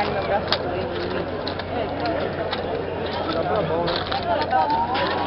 Caralho, meu braço tá doente. Tá bom, né?